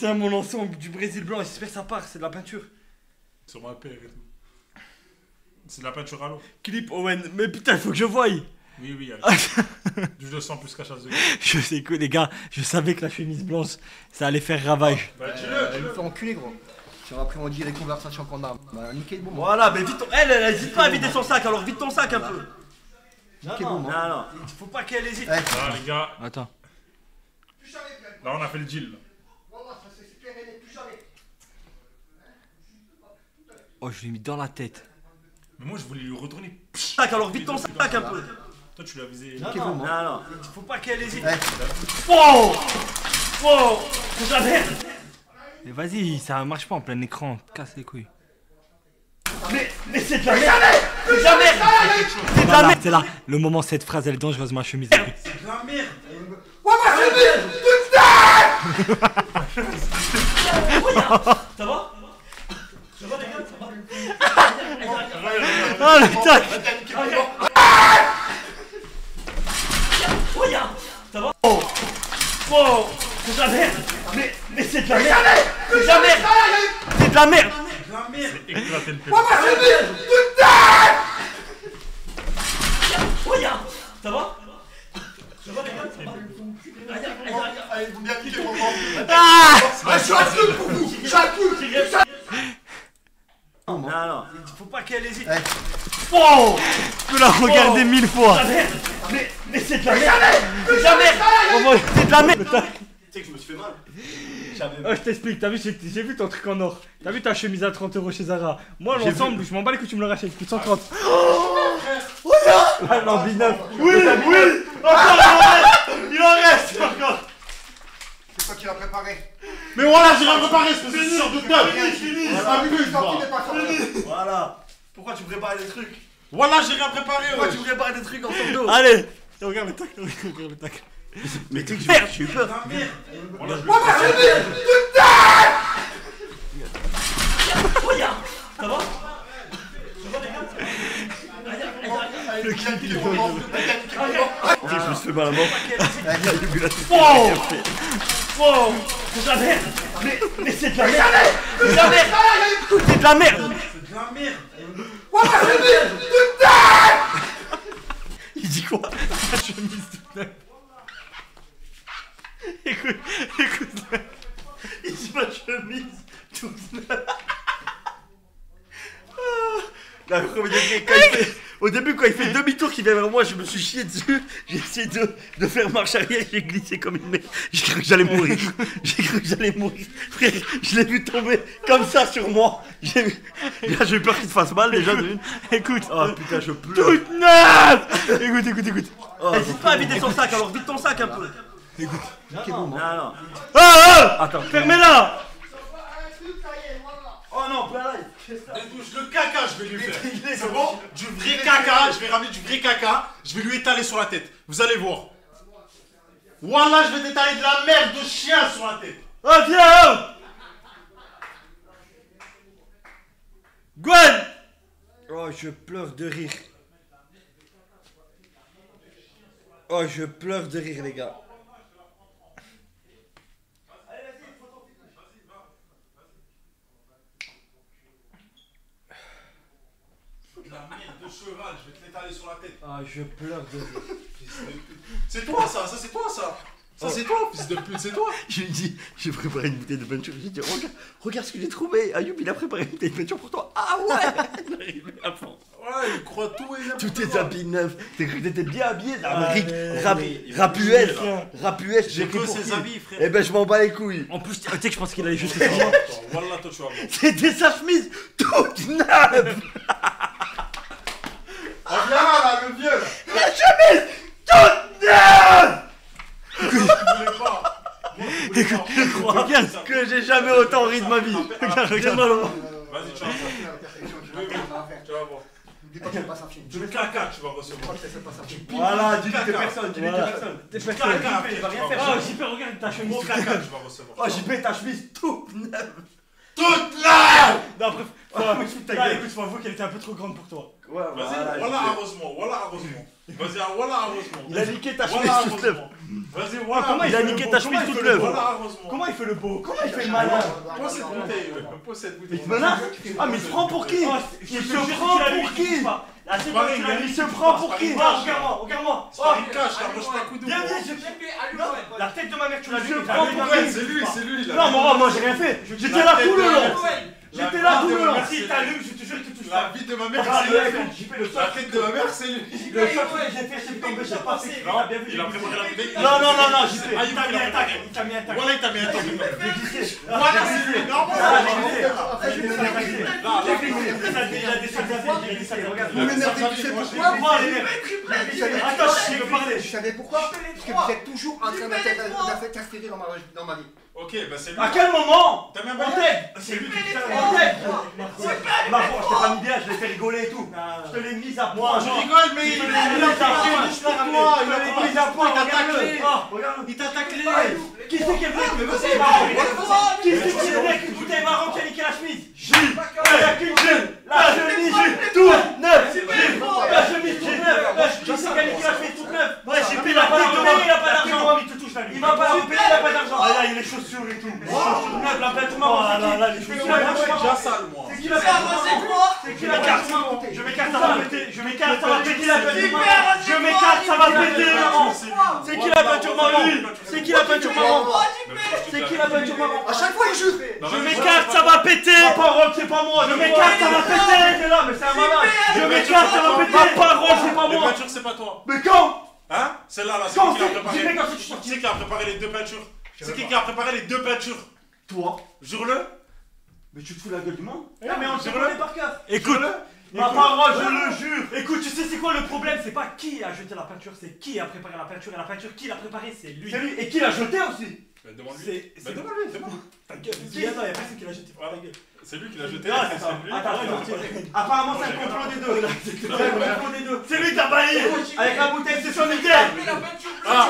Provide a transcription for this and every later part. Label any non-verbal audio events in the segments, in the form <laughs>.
Putain, mon ensemble du Brésil blanc, j'espère que ça part, c'est de la peinture. Sur ma paire et tout. C'est de la peinture à l'eau. Clip Owen, mais putain, faut que je voie. Oui, oui, allez. <laughs> Je le sens plus qu'à chasse de Je sais que les gars, je savais que la chemise blanche, ça allait faire ravage. Bah, Euh, il dis-le. me fait enculer, gros. Tu vois, après, on dit les conversations qu'on a. Bah, nickel, bon, moi. Voilà, mais vite ton... Elle, elle hésite pas à vider son sac, alors vide ton sac un peu. Non, Ok, non, bon, non, moi. non, faut pas qu'elle hésite. Eh. Là, les gars, Attends. là, on a fait le deal. là. Oh, je l'ai mis dans la tête. Mais moi, je voulais lui retourner. Psh. Sac, alors vide ton sac un peu. Toi, tu l'as visé. Non, non, non, faut pas qu'elle hésite. Wow Wow C'est de la merde Mais vas-y, ça marche pas en plein écran, casse les couilles. Mais, mais c'est de la merde C'est de la merde C'est de la merde C'est là, le moment cette phrase elle est dangereuse, ma chemise. C'est de la merde. <laughs> Ça va Ça va les gars Ça va Oh le tac Regarde Ça va Oh Oh C'est de la merde Mais, mais c'est de la merde C'est de la merde C'est de la merde le. Regarde Ça va Ça va les gars. Allez, vous bien niquer mon. Ah Ah, je suis un truc pour vous. Je suis un truc. Non, non, faut pas qu'elle hésite. Eh. Wow Je peux la regarder mille fois. Mais, mais c'est de la merde de la merde Oh, C'est de la merde Tu sais que je me suis fait mal. Oh, je t'explique, t'as vu, j'ai j'ai vu ton truc en or. T'as vu ta chemise à 30 euros chez Zara. Moi, l'ensemble, je m'en bats les couilles, tu me le rachètes, il coûte 130. Oh Ah non, 19. Oui, oui Encore, il en reste Il en reste encore C'est toi qui l'as préparé. Mais voilà, j'ai rien préparé, sorte de sorti, n'est pas sorti. Voilà Pourquoi tu prépares des trucs Voilà, j'ai rien préparé. Pourquoi tu prépares des trucs en sorte Allez Regarde le tac, regarde le tac. Mais tu sais que j'ai eu peur. Je- Regarde Ça va moment. Bien niquer mon moment. Je me suis fait mal à mort. <laughs> Wow C'est de la merde Mais, mais c'est de la merde C'est de la merde C'est de la merde C'est de la merde. Il dit quoi? La chemise toute neuve. Écoute, écoute. Il dit ma chemise toute neuve. Ah. La première- quand il au début, quand il fait demi-tour, qu'il vient vers moi, je me suis chié dessus. J'ai essayé de, de faire marche arrière, j'ai glissé comme une merde. J'ai cru que j'allais mourir. <laughs> J'ai cru que j'allais mourir. Frère, je l'ai vu tomber comme ça sur moi. J'ai vu- Là, j'ai eu peur qu'il te fasse mal déjà. une. Écoute. Oh putain, je pleure. Toute neuve Écoute, écoute, écoute. N'hésite pas à vider son sac, alors vide ton sac un peu. Écoute. Non, non. Ah, ah Attends, fermez-la Le caca, je vais lui faire. C'est bon Du vrai caca, je vais ramener du vrai caca, je vais lui étaler sur la tête. Vous allez voir. Voilà, je vais t'étaler de la merde de chien sur la tête. Oh, viens Gwen Oh, je pleure de rire. Oh, je pleure de rire, les gars. De la merde de cheval, je vais te l'étaler sur la tête. Oh, je pleure de. C'est toi ça, ça c'est toi ça. Ça c'est toi, fils de pute, c'est toi. Je lui ai dit, j'ai préparé une bouteille de peinture. J'ai dit, regarde, regarde ce que j'ai trouvé. Ayoub, il a préparé une bouteille de peinture pour toi. Ah ouais <laughs> Il. Ouais, il croit tout et Tous tes habits neufs. T'es cru que t'étais bien habillé, là. Ah, Rick, mais- rap, mais- il- rapuès, il- rapuès. J'ai pour ses habits, frère. Eh ben, je m'en bats les couilles. En plus, tu sais que je pense qu'il allait <laughs> juste Voilà, toi tu voir. C'était sa chemise toute neuve. Ah, viens là, là, le vieux. là. La chemise toute neuve. Vous voulez pas Pas Regarde que j'ai jamais autant ri de ma vie. Regarde, regarde. Vas-y, tu vas voir. Tu vas voir. Dis pas que c'est pas ça, film. Du caca, tu vas recevoir. Voilà, dis-lui que personne, dis-lui que personne. T'es personne. caca, après, tu vas recevoir. Oh, JP, regarde ta chemise. Mon toute caca, tu vas recevoir. Oh, JP, ta chemise toute neuve. Toute là Non, après, Faut que ta écoute, faut avouer qu'elle était un peu trop grande pour toi. Ouais, Vas-y, voilà, voilà, je- heureusement, voilà, heureusement. Vas-y, ah, voilà, heureusement. Il a niqué ta chemise toute neuve. Vas-y, voilà. comment Il a niqué ta chemise il toute heureusement. Comment il fait le beau? Comment il fait le malin? Pose cette bouteille, euh, pose cette bouteille. Il te menace? Ah, mais il se prend pour qui? Oh, Il se prend pour qui? Là, c'est pas il se prend pour qui? Oh. Regarde-moi, regarde-moi. Oh, cache, pas coup de Non, La tête de ma mère, tu l'as vu prends t'as vu, pour Ouais, c'est lui, c'est lui. il Non, moi, moi j'ai rien fait. J'étais là tout le long. J'étais là La tout vie le de long. ma mère, Si c'est t'allumes, je te jure, tu touches La vie de ma mère, c'est lui. j'ai fait le La choc. tête de ma mère, c'est lui. Le choc que j'ai fait, c'est tombé, j'ai passé. Non, bien vu, il a j'ai préparé la bouteille. Non, non, non, non, j'ai fait. Ah, Il t'a mis un tac. Il t'a mis un tac. Voilà, il t'a mis un. J'ai glissé. Voilà, c'est lui. Non, Ah, voilà. j'ai fait. Il a des- il a des sacs d'avis, il a des sacs d'avis. Vous m'énervez, tu sais pourquoi Moi, les mecs. Attends, je veux parler. Je savais pourquoi Parce que vous êtes toujours en train d'interférer dans ma, dans ma vie. Ok, bah c'est lui. À quel moment T'as même pas tête. C'est lui qui t'a en tête. Marco, je t'ai pas mis bien, je l'ai fait rigoler et tout. Je te l'ai mis à point. Je rigole, mais il Il a a tapé tapé juste pour toi. Il a mis tapé à point, il t'a regarde-le. taclé. Oh, regarde. Il t'a taclé. Qui c'est qui est venu? Avec une bouteille marron Qui c'est qui est avec une bouteille marron qui a niqué la chemise Gilles. Il a qu'une La chemise tout neuf. La chemise toute neuve Qui c'est qui a niqué la chemise toute neuve Ouais, j'ai payé, il a pas d'argent Il a pas d'argent Il te touche la Il m'a pas repayé, il a pas d'argent Ah là, il a les chaussures et tout. La peinture marron Oh là là, les chaussures Moi. C'est qui la peinture marron C'est qui la carte Je m'écarte, ça va péter. Je m'écarte, ça va péter la peinture Je m'écarte, ça va péter marron C'est qui la peinture marron C'est qui la peinture marron C'est qui la peinture marron À chaque fois, il joue. Je m'écarte, ça va péter. Parole, c'est pas moi. Je m'écarte, ça va péter. là, mais c'est un malade. Je m'écarte, ça va péter. parole, c'est pas moi. peintures, c'est pas toi. Mais quand Hein Celle-là, là, c'est qui a c'est préparé c'est c'est qui a préparé les deux peintures C'est qui qui a préparé les deux peintures Toi. Jure-le. Mais tu te fous la gueule du monde. Non, mais on le connaît par cœur. Écoute, Ma parole, je le jure. Écoute, tu sais c'est quoi le problème? C'est pas qui a jeté la peinture, c'est qui a préparé la peinture. Et la peinture, qui l'a préparée, c'est lui. C'est lui, et qui l'a jeté aussi? Bah, demande-lui. C'est... Bah, c'est- demande-lui, demande. Ta gueule, dis, attends, y'a personne qui l'a jeté, Voilà. ta gueule. C'est lui qui l'a jeté. Non, c'est lui. Apparemment, c'est un complot des deux. C'est un complot des deux. C'est lui qui a baillé avec la bouteille, c'est son idée. Ah.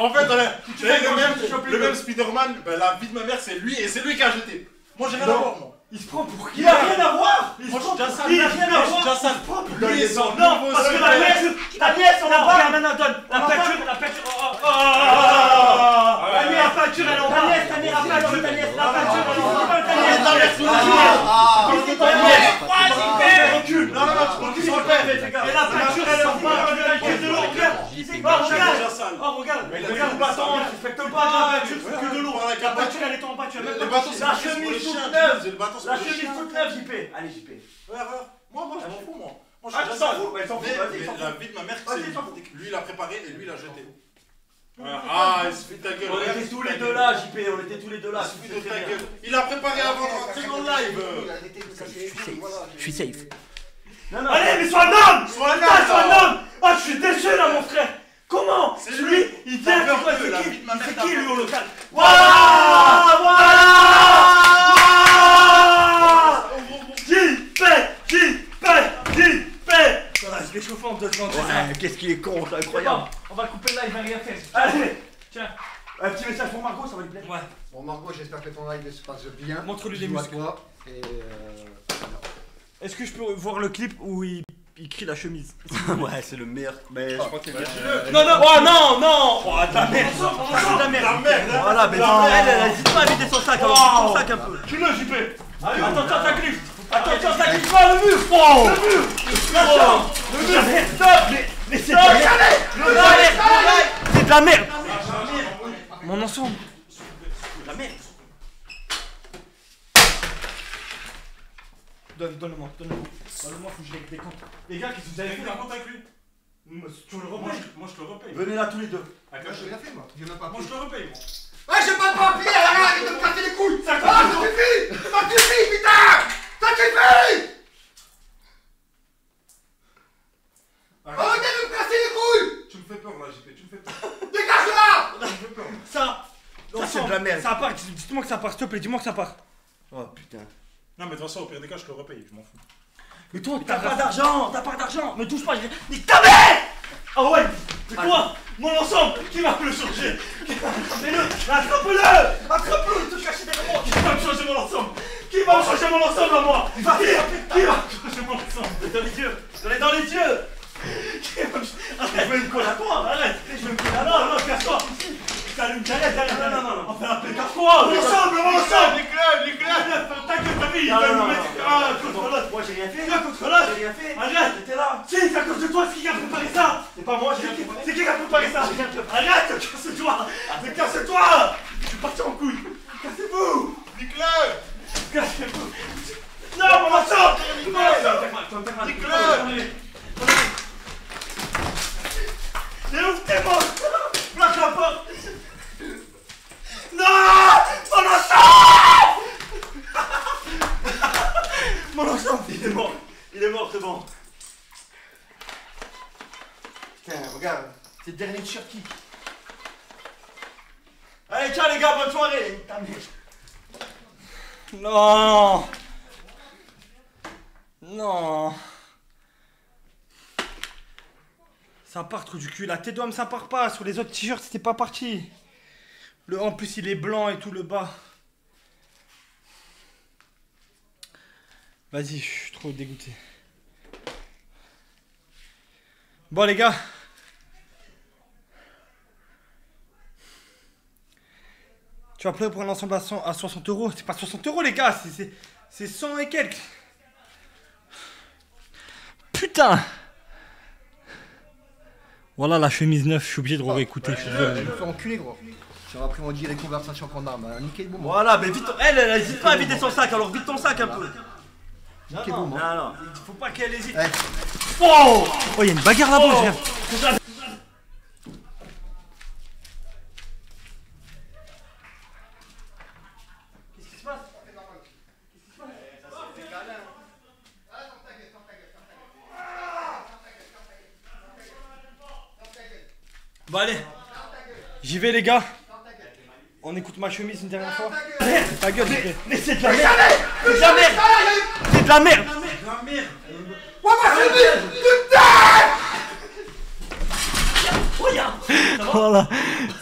En fait, on a- Tu le même, le même Spider-Man, bah, la vie de ma mère, c'est lui et c'est lui qui a jeté. Moi, j'ai rien à Non. voir, moi. Il se prend pour qui Il a rien à voir. Il se Moi, je prend suis déjà pour qui Il a rien à voir. déjà sale. Il se prend pour Lui qui et son Non, nouveau parce que la pièce, la pièce, on. La la peinture. oh, oh, oh, oh, oh, oh. Ouais. Tanière, la peinture, elle est en bas. Tanière, Tanière, la peinture, Tanière, la peinture, elle est en bas. Tanière, Tanière, Tanière, sous Tanière. Ah Qu'est-ce que t'as dit Recule Non, non, non, tu Recule, s'il te plaît. Et la peinture, elle est en bas. Regarde la caisse de l'eau. Regarde. Oh, Je suis regarde. déjà sale. Oh, regarde. Mais la Regarde le peinture, bâton. ça Tu respectes pas de la peinture, c'est que de l'eau. Voilà, avec La la peinture, elle est c'est La chemise toute neuve. La chemise toute neuve, JP. Allez, JP. Ouais, ouais. Moi, moi, je m'en fous, moi. Moi, je Ah, suis sale. fous Bah, Mais- la vie de ma mère, c'est lui. Il a préparé et lui, il a jeté. Voilà. Ah, il se fout de ta gueule. On était tous les deux là, JP. On était tous les deux là. Il se fout tu de sais ta très bien. gueule. Il a préparé avant de rentrer dans le live. je suis safe. Non, non. Allez, mais sois un homme Sois un homme, sois un homme Ah, je suis déçu là, mon frère Comment? C'est lui. Il vient, c'est quoi, que c'est la qui vie de ma mère, C'est qui lui au local Voilà Voilà JP JP JP Ouais, qu'est-ce qu'il est con, c'est incroyable. bon, on va couper là, il va rien faire. Allez Tiens Un petit message pour Margot, ça va lui plaire Ouais. Bon, Margot, j'espère que ton live se passe bien. Montre-lui les muscles. toi. Et euh. Est-ce que je peux voir le clip où il, il crie la chemise Ouais, c'est le meilleur. Mais je crois qu'il Non, non, oh non, non Oh, la merde C'est de la merde La merde, hein. Voilà, mais Non. elle, elle hésite pas à vider son sac, Wow. hein, son sac un peu. Tu le JP Attention, ça glisse Attention, ça glisse pas, le mur Le mur. La chambre Le mur. Stop. Mais, mais c'est de la merde. Le C'est de la merde. Mon ensemble. La merde. Donne, donne-le-moi, donne-le-moi. Donne-le-moi, faut que je règle des comptes. Les gars, qu'est-ce que vous avez fait là compte avec lui. Tu veux le Moi, repayer je- moi, je te le repaye. Venez là tous les deux. Avec Moi, j'ai rien fait, moi. Moi, je te le repaye, moi. Ouais, j'ai pas de papier, arrête de me casser les couilles. Ça Ah, ça suffit Ça suffit, putain Suffit Arrêtez de me casser les couilles Tu me fais peur, là, JP. Tu me fais peur. <laughs> Dégage là Tu me fais peur. Ça Ça, c'est de la merde. Ça part, dites-moi que ça part, s'il te plaît, dis-moi que ça part. Oh putain. Non, mais de toute façon, au pire des cas, je te le repaye. Je m'en fous. Mais toi, T'as pas d'argent, t'as pas d'argent. Me touche pas, je Nique ta mère Ah ouais Mais quoi Mon ensemble Qui va me le changer? Qui va- Mais le Attrape-le Attrape-le te caché derrière moi Qui va me changer mon ensemble? Qui va me changer mon ensemble à moi Qui va Qui va me changer mon ensemble Dans les yeux. Dans les, dans les yeux Arrête, je vais me coller à toi, arrête. Je vais me coller à toi, non, non, casse-toi T'allumes, arrête, arrête, non, non, non, on fait la paix, casse-toi ensemble, ensemble. Les clubs, les clubs. Ta gueule, ta vie, Non, non, non, non. contre l'autre. Moi j'ai rien fait. Contre l'autre. J'ai rien fait. Arrête. J'étais là. Si, c'est à cause de toi, c'est qui qui a préparé ça C'est pas moi, j'ai rien préparé. c'est qui qui a préparé ça. Arrête, casse-toi. Mais casse-toi. Je suis parti en couille. Cassez-vous Les clubs Cassez-vous Non, mon ensemble Non, ça va faire mal, ça va faire mal. Les clubs Et ouvre tes mort Bloque la porte Non Mon ensemble Mon ensemble Il est mort Il est mort, c'est bon Putain, regarde C'est le dernier t-shirt qui Allez, ciao les gars, bonne soirée. Non Non Ça part trop du cul. La tête d'homme, ça part pas. Sur les autres t-shirts, c'était pas parti. Le en plus, il est blanc et tout le bas. Vas-y, je suis trop dégoûté. Bon les gars. Tu vas pleurer pour un ensemble à, 100 à 60 euros. C'est pas 60 euros les gars, c'est- c'est c'est 100 et quelques. Putain Voilà la chemise neuve, je suis obligé de réécouter. je. Je me fais enculer, gros. Sur après, on dit les conversations qu'on a. Bah, nickel, bon. Voilà, mais vite, elle, elle hésite pas à vider son sac, alors vide ton sac un peu Nickel, Non, bon. non, non Il faut pas qu'elle hésite. Eh. Oh Oh, il y a une bagarre là-bas, je viens. Qu'est-ce qui se passe Bon allez, j'y vais les gars. On écoute ma chemise une dernière fois. Ta gueule, s'il te plaît. Mais c'est de la merde C'est de la merde C'est de la merde Voilà,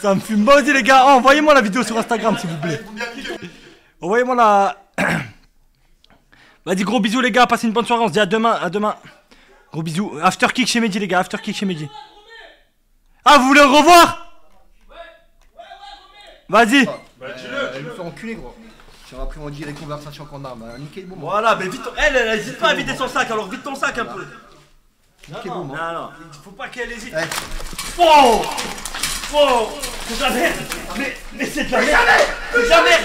ça me fume. Bon, vas-y les gars, envoyez-moi la vidéo sur Instagram s'il vous plaît. Envoyez-moi la. <coughs> Vas-y, gros bisous les gars, passez une bonne soirée, on se dit à demain, à demain. Gros bisous. After kick chez Mehdi les gars, after kick chez Mehdi. Ah, vous voulez le revoir? Vas-y. Euh, Je me fais enculer, gros. On dit les conversations qu'on a. Bah, nickel, bon. Voilà, mais vite, elle, elle hésite pas à vider son sac, alors vide ton sac un peu Nickel, Non, bon. non Il faut pas qu'elle hésite. Eh. Oh Oh C'est de la merde Mais, mais c'est de la merde C'est de la merde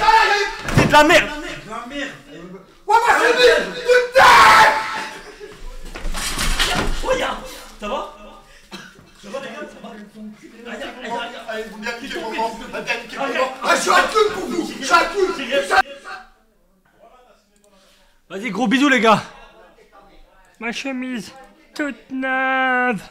C'est de la merde Regarde Ça va Ça va les gars Ça va Regarde, regarde, regarde. Allez, vous bien niquer mon moment La bien niquer mon moment Regarde. Ah, je suis un clown pour vous Je suis un clown Gros bisous les gars. Ma chemise toute neuve